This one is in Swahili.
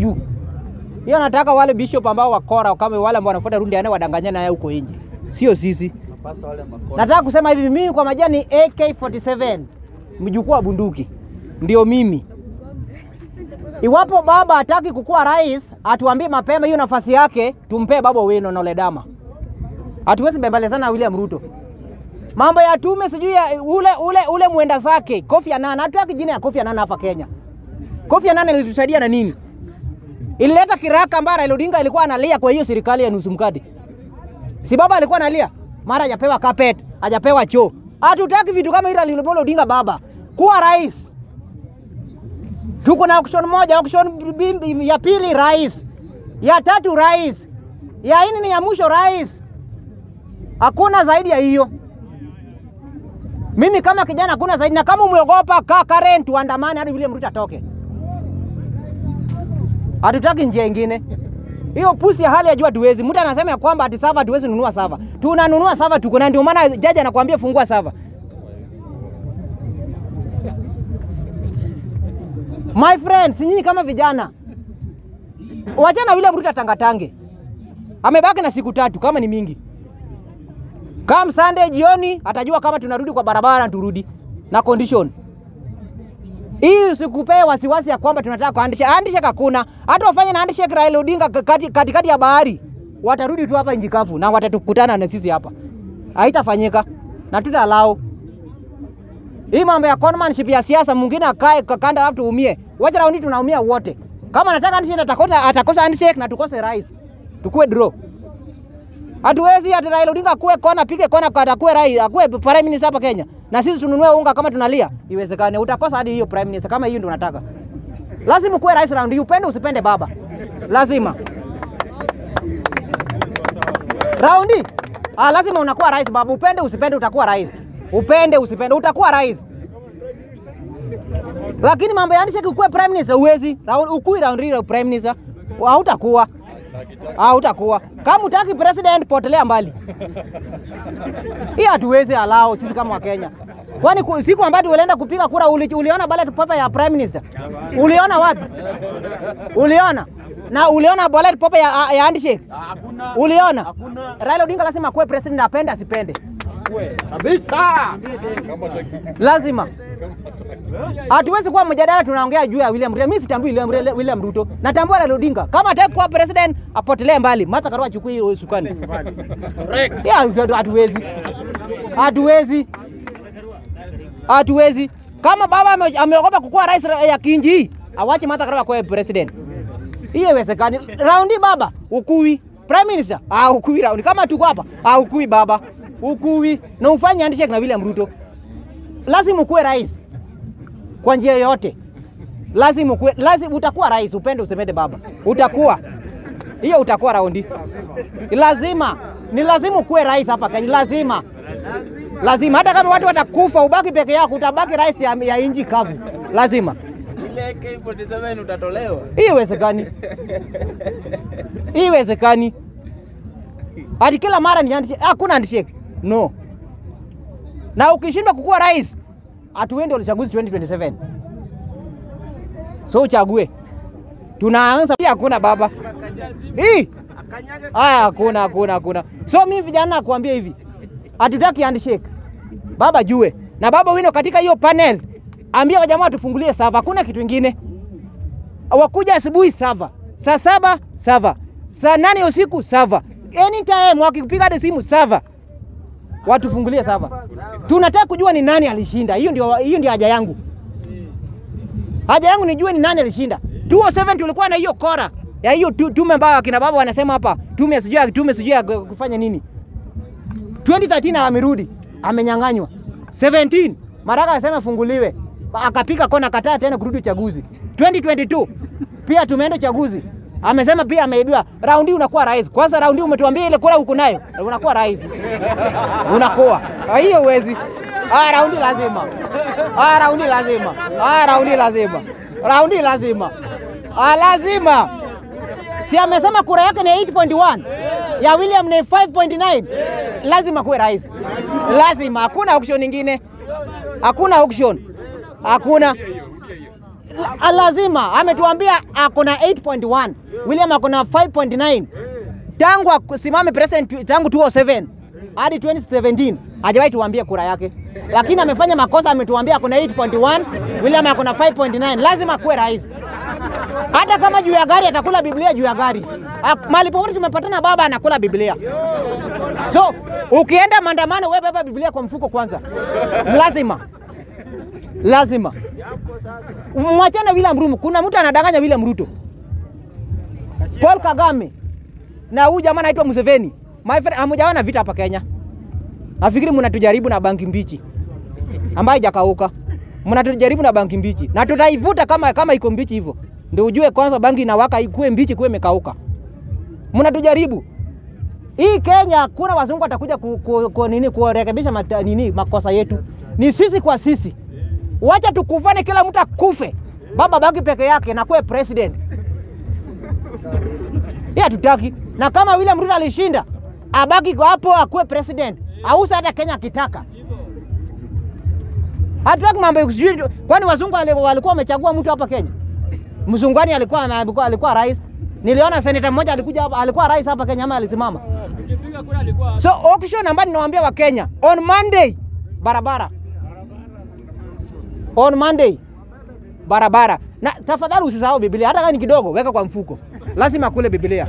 juu. Hiyo nataka wale bishop ambao wakora kama wale ambao wanafuata rundi ane wadanganyana naye huko nje, sio sisi. Nataka kusema hivi, mimi kwa majani AK47 mjukuu wa bunduki ndio mimi. Iwapo baba hataki kukuwa rais, atuambie mapema hiyo nafasi yake, tumpee baba wino na Ledama. Hatuwezi bembelezana na William Ruto. Mambo ya tume sijui ya ule ule ule mwenda zake Kofi Annan, hatutaki jina ya Kofi Annan hapa Kenya. Kofi Annan ilitusaidia na nini? Ilileta kiraka ambayo Raila Odinga alikuwa analia kwa hiyo serikali ya nusu mkate. Si baba alikuwa analia, mara hajapewa carpet, hajapewa choo. Hatutaki vitu kama hilo Raila Odinga baba. Kuwa rais. Tuko na auction moja, auction ya pili rais, ya tatu rais, ya nne ni ya mwisho rais. Hakuna zaidi ya hiyo. Mimi kama kijana hakuna zaidi, na kama umeogopa kaa Karen, tuandamane hadi William Ruto atoke. Hatutaki njia ingine. Hiyo pusi ya hali ya juu hatuwezi. Mtu anasema ya kwamba ati sava hatuwezi nunua sava. Tunanunua sava tuko na ndio maana jaji anakuambia fungua sava. My friends, nyinyi kama vijana wachana William Ruto atangatange. Amebaki na siku tatu kama ni mingi. Kama Sunday jioni atajua kama tunarudi kwa barabara turudi na condition. Hii usikupee wasiwasi ya kwamba tunataka kuandisha andisha kakuna. Hata wafanye na handshake Raila Odinga kati- katikati ya bahari. Watarudi tu hapa njikavu na watatukutana na sisi hapa. Haitafanyika na tutalao. Hii mambo ya conmanship ya siasa, mwingine akae kanda watu tuumie. Wacha raundi tunaumia wote. Kama nataka andisha atakosa handshake na tukose rais. Tukue draw. Hatuwezi ati Raila Odinga kuwe kona pige kona kwa atakuwe rai, akuwe prime minister hapa Kenya. Na sisi tununue unga kama tunalia. Iwezekane utakosa hadi hiyo prime minister kama hiyo ndio unataka. Lazima kuwe rais round, upende usipende baba. Lazima. Raundi. Ah, lazima unakuwa rais baba, upende usipende utakuwa rais. Upende usipende utakuwa rais. Lakini mambo ya handshake ukuwe prime minister uwezi. Round ukui round prime minister hautakuwa. Hautakuwa. Kama utaki president potelea mbali. Hii hatuwezi alao sisi kama Wakenya. Kwani siku ambayo tulienda kupiga kura uli, uliona ballot paper ya prime minister? Uliona wapi? Uliona? Na uliona ballot paper ya, ya handshake? Hakuna. Uliona? Hakuna. Raila Odinga lazima kuwe president apende asipende. Kabisa. Lazima. Hatuwezi kuwa mjadala tunaongea juu ya William Ruto. Mimi sitambui William, William Ruto. Natambua Raila Odinga. Kama hataki kuwa president apotelee mbali. Martha Karua achukue hiyo usukani. Hatuwezi. Hatuwezi. Hatuwezi. Kama baba ame- ameogopa kukuwa rais ra- ya kinji hii, awache Martha Karua kuwa president. Hiyo haiwezekani. Raundi baba, ukui. Prime Minister, ah ukui raundi. Kama tuko hapa, ah ukui baba. Ukui. Na ufanye handshake na William Ruto. Lazima ukuwe rais. Kwa njia yoyote. Lazima lazima utakuwa rais, upende usemede baba. Utakuwa. Hiyo utakuwa raundi. Lazima. Ni lazima ukuwe rais hapa Kenya, lazima. Lazima hata kama watu watakufa ubaki peke yako, utabaki rais ya, ya inji kavu. Lazima. Ile AK47 utatolewa. Hii iwezekani. Hii iwezekani. ati kila mara ni handshake. Hakuna handshake. No. Na ukishindwa kukuwa rais, hatuendi uchaguzi 2027. So uchague. Tunaanza hakuna baba. Hii. Haya hakuna hakuna hakuna. So mimi vijana nakuambia hivi. Hatutaki handshake. Baba jue. Na baba wino katika hiyo panel ambia wajamaa tufungulie sava. Hakuna kitu kingine wakuja asubuhi sava, saa saba sava, saa nane usiku sava, anytime wakipiga simu sava, watufungulie sava. Tunataka kujua ni nani alishinda. Hiyo ndio, hiyo ndio haja yangu. Haja yangu nijue ni nani alishinda. 207 tulikuwa na hiyo kora ya hiyo tu- tume ambayo akina baba wanasema hapa, tume sijui tume sijui ya kufanya nini. 2013 amerudi amenyang'anywa 17 Maraka asema funguliwe, akapika kona, kataa tena kurudi uchaguzi 2022 pia tumeenda uchaguzi, amesema pia ameibiwa. Raundi unakuwa rais kwanza, raundi umetuambia ile kura uko nayo, unakuwa rais unakuwa. Kwa hiyo uwezi. Ah, raundi lazima, ah, raundi lazima, ah, raundi lazima, raundi lazima, ah, lazima. Si amesema kura yake ni 8.1 ya William ni 5.9 lazima kuwe rais, lazima. Hakuna auction nyingine, hakuna option hakuna. Lazima. Ametuambia ako na 8.1 William ako na 5.9 tangu asimame president tangu 2007 hadi 2017 hajawahi tuambie kura yake, lakini amefanya makosa. Ametuambia kuna na 8.1 William ako na 5.9 lazima kuwe rais, hata kama juu ya gari atakula Biblia juu ya gari. Mali popote tumepatana, baba anakula Biblia. So ukienda maandamano, wewe beba Biblia kwa mfuko kwanza, lazima lazima mwachane William Ruto. Kuna mtu anadanganya William Ruto, Paul Kagame na huyu jamaa anaitwa Museveni. My friend, hamujaona vita hapa Kenya. Nafikiri mnatujaribu na bangi mbichi ambayo haijakauka. Mnatujaribu na bangi mbichi na tutaivuta kama kama iko mbichi hivyo, ndio ujue kwanza bangi inawaka ikuwe mbichi, kuwe imekauka. Mnatujaribu hii Kenya, kuna wazungu watakuja ku, ku, ku, nini kurekebisha nini makosa yetu, ni sisi kwa sisi. Wacha tukufane, kila mtu akufe, baba baki peke yake na kuwe president. Hii hatutaki, na kama William Ruto alishinda abaki kwa hapo akuwe president, ausa hata Kenya akitaka. Hatutaki mambo ya sijui, kwani wazungu walikuwa wamechagua mtu hapa Kenya? Mzungwani alikuwa alikuwa, alikuwa rais. Niliona seneta mmoja alikuja hapa, alikuwa rais hapa Kenya ama alisimama. So auction ambayo ninawaambia wa Kenya on Monday barabara. On Monday barabara. Na tafadhali usisahau Biblia hata kama ni kidogo, weka kwa mfuko. Lazima kule Biblia.